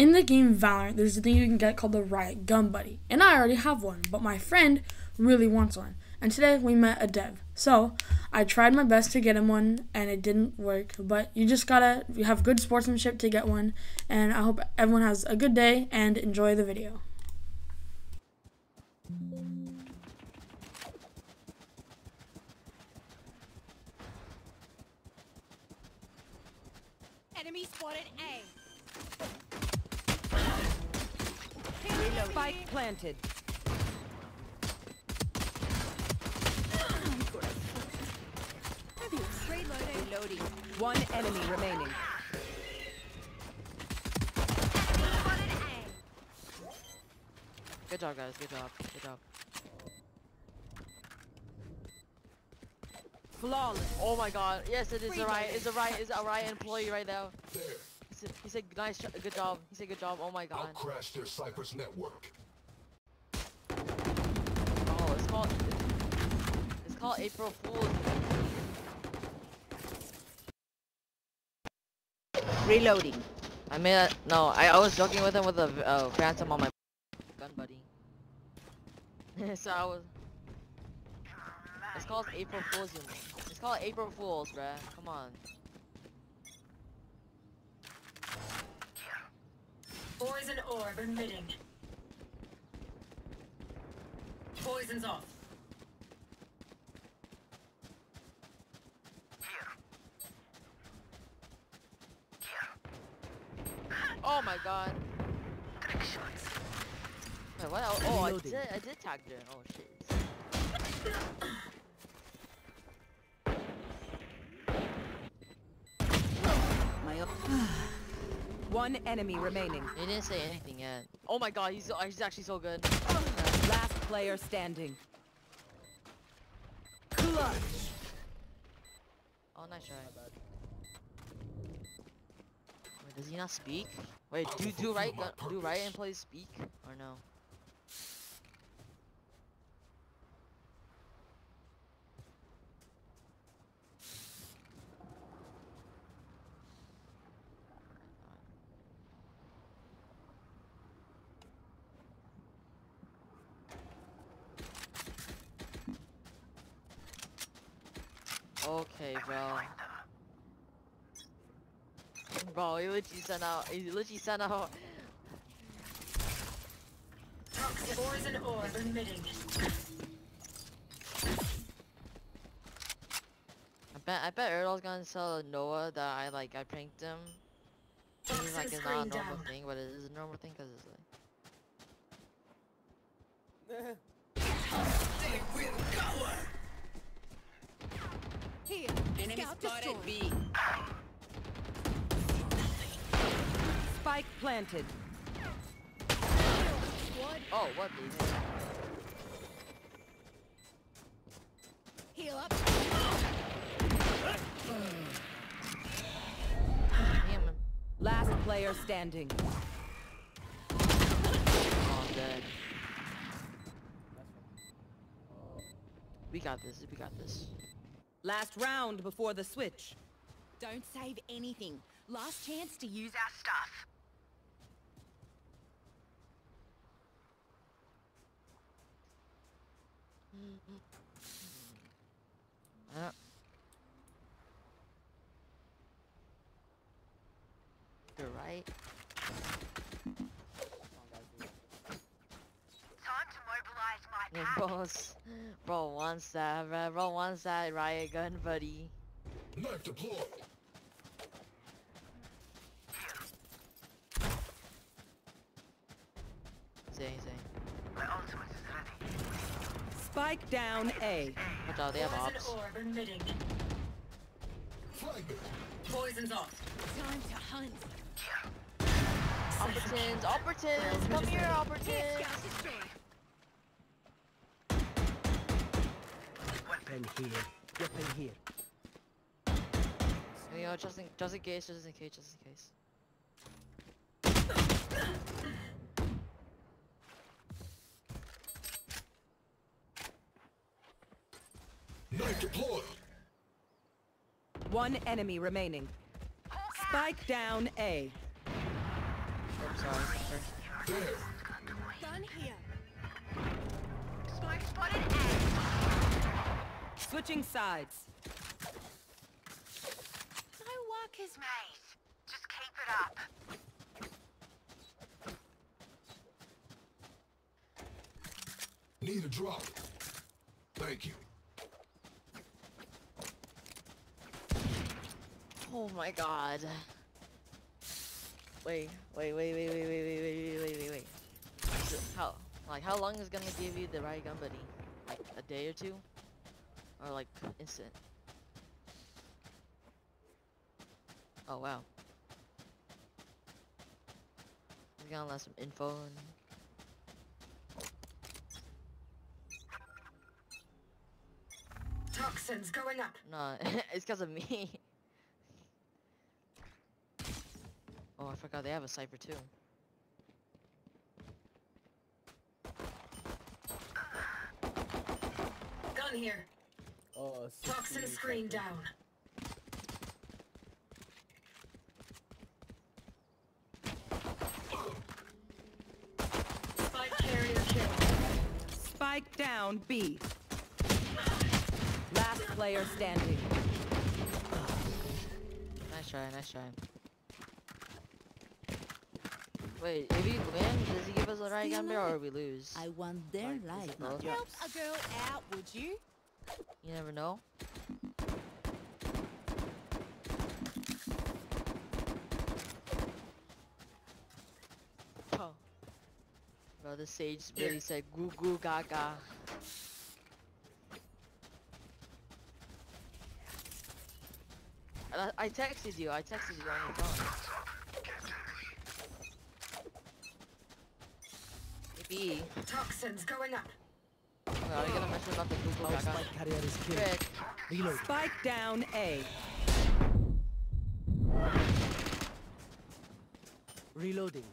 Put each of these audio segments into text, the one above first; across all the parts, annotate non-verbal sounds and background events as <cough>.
In the game Valorant, there's a thing you can get called the Riot Gun Buddy, and I already have one, but my friend really wants one. And today we met a dev. So I tried my best to get him one, and it didn't work. But you just gotta have good sportsmanship to get one. And I hope everyone has a good day and enjoy the video. Enemy spotted A. Spike planted. Reloading. Reloading. One enemy remaining. Good job, guys. Good job. Good job. Flawless. Oh my god. Yes, it is a riot. It's a riot. It's a riot employee right now. He said, he said nice, good job. He said good job. Oh my god. I'll crash their Cypress network. Oh, it's called. It's called April Fool's. Reloading. I made a, no. I, I was joking with him with a uh, phantom on my gun buddy. <laughs> so I was. It's called April Fools. you know. It's called April Fools, bruh. Come on. Poison orb emitting. Poison's off. Oh my god. Wait, what? else? Oh, I did. I did tag her. Oh shit. My <sighs> <sighs> One enemy remaining. He didn't say anything yet. Oh my god, he's uh, he's actually so good. Last player standing. Clutch. Oh, nice try. Wait, does he not speak? Wait, do do right do right purpose. employees speak or no? Okay, bro. Bro, he literally sent out. He literally sent out. Poison orb emitting. I bet. I bet Errol's gonna tell Noah that I like. I pranked him. This is like it's not a normal down. thing, but it is a normal thing because it's like. Here. Scout destroyed. B. Spike planted. Squad. Oh, what the? Heal up. Damn. Last player standing. Oh, I'm dead. We got this. We got this. Last round before the switch. Don't save anything. Last chance to use our stuff. Uh. You're right. Time to mobilize my Yeah, bro, s- bro wants that, bro. Bro wants that riot gun, buddy. Knife deployed. Zay, Zay. My ultimate is ready. Spike down A. Watch out, they have Poison ops. orb emitting. Fragment. Poison's off. Time to hunt. Opportuns, opportuns, come here, Here. Opportuns. Scout destroyed. Weapon here. Weapon here. You know, just in, just in case, just in case, just in case. Knife deployed. One enemy remaining. Spike down A. sorry. Sir. There. Gun here. Spike spotted A. Switching sides. My work is Mate, just keep it up. Need a drop. Thank you. Oh my god. Wait, wait, wait, wait, wait, wait, wait, wait, wait, wait, wait, wait. Is it- How, like, how long is it gonna give you the Riot gun, buddy? Like a day or two, or like instant? Oh wow. He's gonna let some info. And... Toxins going up. No, <laughs> it's because of me. oh, I forgot they have a Cypher too. Gun here. Uh, oh, Toxin screen down. Spike carrier kill. Spike down B. Last player standing. Nice try, nice try. Wait, if we win, does he give us a right gun bear or we lose? I want their life, not yours. help a girl out, would you? You never know. Oh. Bro, the sage really Here. said goo goo gaga. I, I texted you, I texted you on your phone. Maybe. Toxins going up se tanto truco de acá. Spike, Spike down A. Reloading.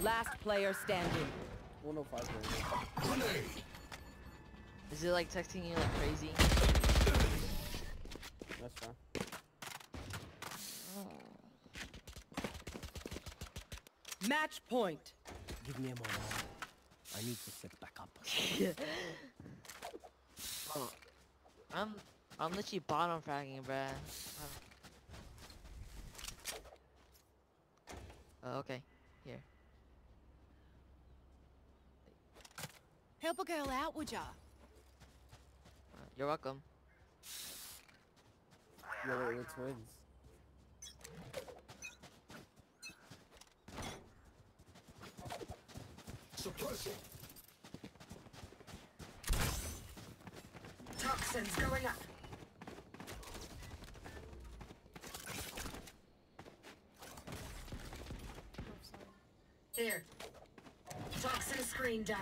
Last player standing. 105. Is it like texting you like crazy? That's fine. Match point. Give me a moment. I need to set back up. <laughs> Oh, I'm I'm literally bottom fragging, bruh. Oh, okay. Here. Help a girl out, would ya? Uh, you're welcome. Yeah, we're, we're twins. Suppressing. Toxins going up. Here. Toxin screen down.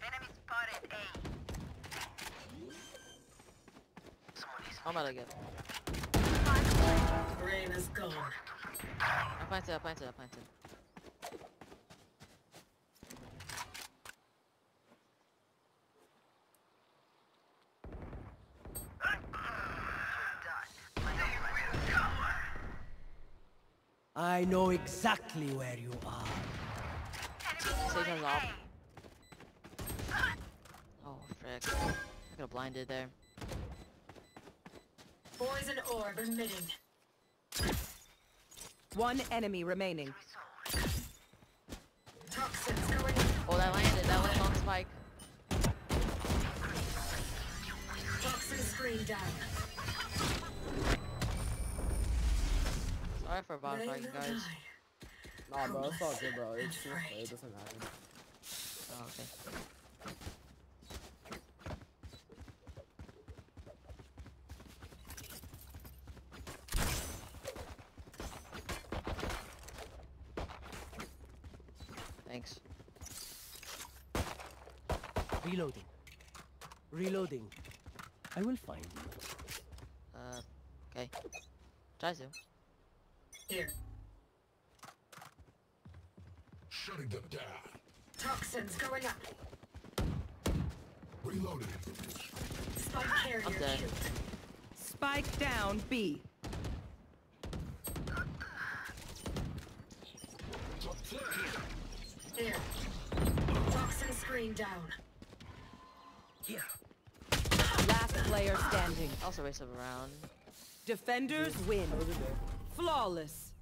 Enemy spotted A. I'm about to get. Brain is gone. I planted, I planted, I planted. I know exactly where you are. Sage has. Oh, frick. I could have blinded there. Poison orb emitting. One enemy remaining. Toxins going. Oh, that landed. That went on spike. Toxin screen down. Sorry for bottom They fragging, will guys. die. Nah, bro, it's all good, bro. It's That's just, it doesn't matter. Oh, okay. Thanks. Reloading. Reloading. I will find you. Uh, okay. Try to. Here. Shut Shutting them down. Toxins going up. Reloading. Spike carrier I'm dead. killed. Spike down B. There. Toxin screen down. Yeah. Last player standing. Also race up around. Defenders win. Flawless.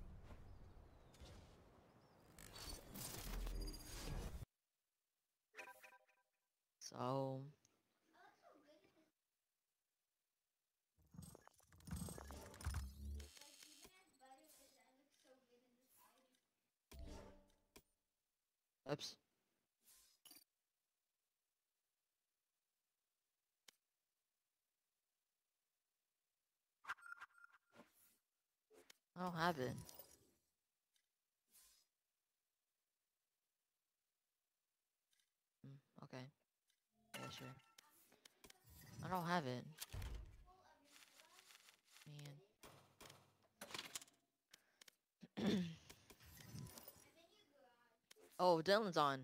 So Oops. I don't have it. Mm, okay. Yeah, sure. I don't have it. Man. <clears throat> oh, Dylan's on.